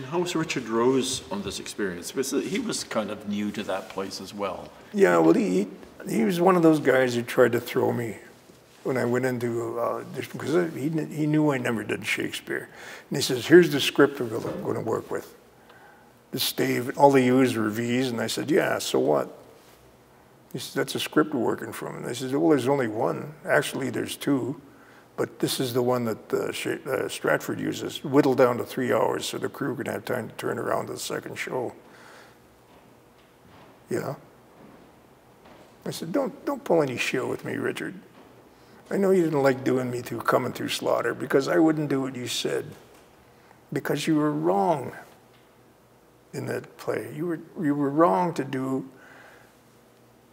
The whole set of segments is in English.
And how was Richard Rose on this experience? He was kind of new to that place as well. Yeah, well, he, he was one of those guys who tried to throw me when I went into uh, because he, he knew I never did Shakespeare. And he says, here's the script we're going to work with. The stave, all they used were V's. And I said, yeah, so what? He said, that's a script we're working from. And I said, well, there's only one. Actually, there's two. But this is the one that uh, uh, Stratford uses, whittled down to three hours so the crew can have time to turn around to the second show. Yeah. I said, don't, don't pull any shit with me, Richard. I know you didn't like doing me through coming through slaughter because I wouldn't do what you said. Because you were wrong in that play. You were, you were wrong to do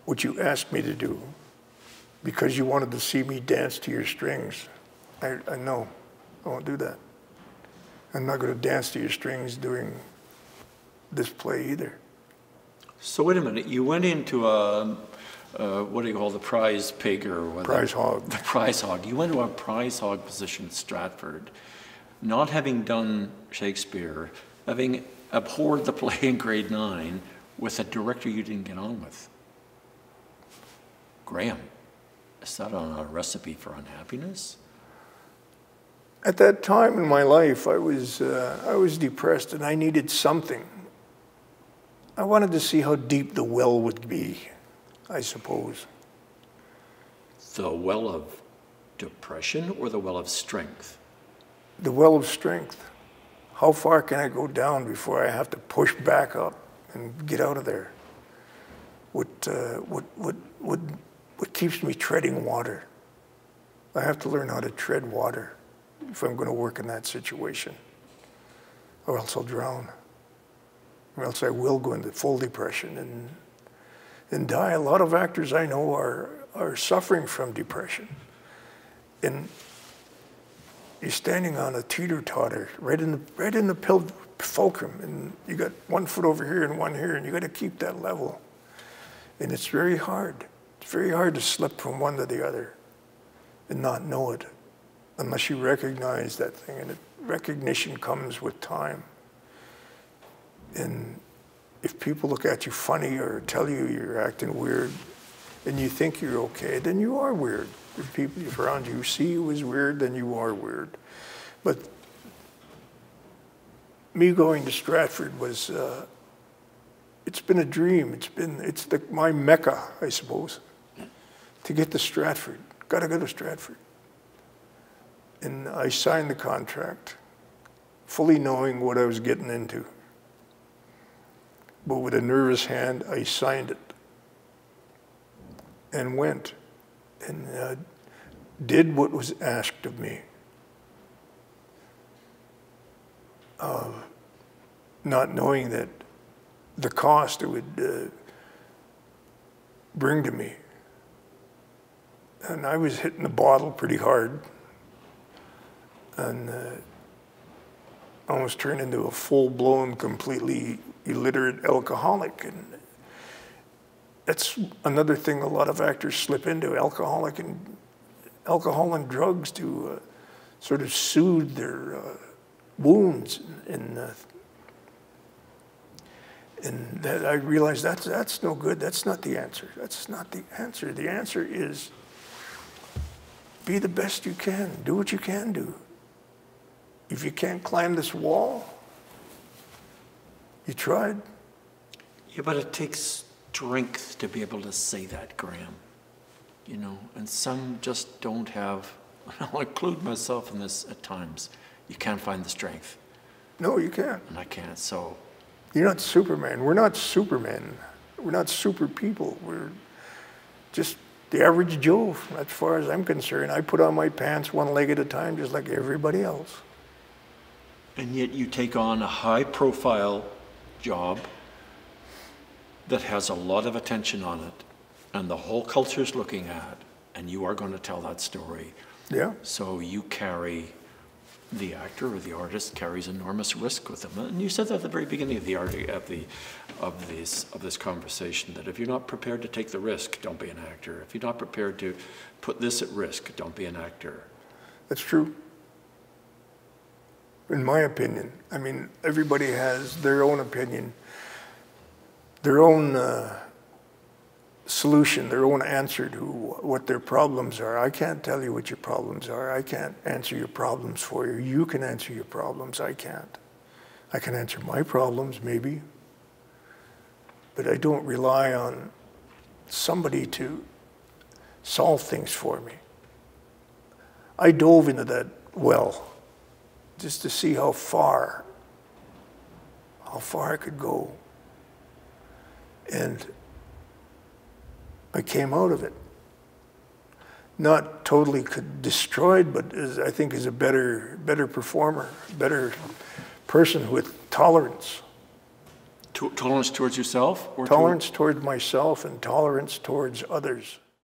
what you asked me to do because you wanted to see me dance to your strings. I, I know, I won't do that. I'm not going to dance to your strings doing this play either. So wait a minute, you went into a uh, what do you call the prize pig or whatever? Prize hog. The prize hog. You went to a prize hog position at Stratford, not having done Shakespeare, having abhorred the play in grade nine with a director you didn't get on with. Graham, is that a recipe for unhappiness? At that time in my life, I was, uh, I was depressed and I needed something. I wanted to see how deep the well would be. I suppose. The well of depression or the well of strength? The well of strength. How far can I go down before I have to push back up and get out of there? What, uh, what, what, what, what keeps me treading water? I have to learn how to tread water if I'm going to work in that situation, or else I'll drown, or else I will go into full depression and and die. A lot of actors I know are, are suffering from depression. And you're standing on a teeter-totter right in the, right in the fulcrum, and you got one foot over here and one here, and you got to keep that level. And it's very hard. It's very hard to slip from one to the other and not know it unless you recognize that thing. And it, recognition comes with time. And if people look at you funny or tell you you're acting weird and you think you're okay, then you are weird. If people around you see you as weird, then you are weird. But me going to Stratford was, uh, it's been a dream. It's been, it's the, my mecca, I suppose, to get to Stratford. Got to go to Stratford. And I signed the contract, fully knowing what I was getting into but with a nervous hand, I signed it and went and uh, did what was asked of me. Uh, not knowing that the cost it would uh, bring to me. And I was hitting the bottle pretty hard and uh, almost turned into a full-blown, completely illiterate alcoholic. And that's another thing a lot of actors slip into, alcoholic and alcohol and drugs to uh, sort of soothe their uh, wounds. And, uh, and that I realized that's, that's no good. That's not the answer. That's not the answer. The answer is be the best you can. Do what you can do. If you can't climb this wall, you tried. Yeah, but it takes strength to be able to say that, Graham. You know, and some just don't have, I'll include myself in this at times. You can't find the strength. No, you can't. And I can't, so. You're not Superman. We're not Supermen. We're not super people. We're just the average Joe, as far as I'm concerned. I put on my pants one leg at a time, just like everybody else. And yet you take on a high profile job that has a lot of attention on it and the whole culture is looking at, and you are going to tell that story. Yeah. So you carry, the actor or the artist carries enormous risk with them. And you said that at the very beginning of the of the of this of this conversation that if you're not prepared to take the risk, don't be an actor. If you're not prepared to put this at risk, don't be an actor. That's true. In my opinion. I mean, everybody has their own opinion, their own uh, solution, their own answer to what their problems are. I can't tell you what your problems are. I can't answer your problems for you. You can answer your problems. I can't. I can answer my problems, maybe, but I don't rely on somebody to solve things for me. I dove into that well just to see how far, how far I could go. And I came out of it. Not totally destroyed, but as, I think is a better, better performer, better person with tolerance. To- Tolerance towards yourself toward- Tolerance towards myself and tolerance towards others.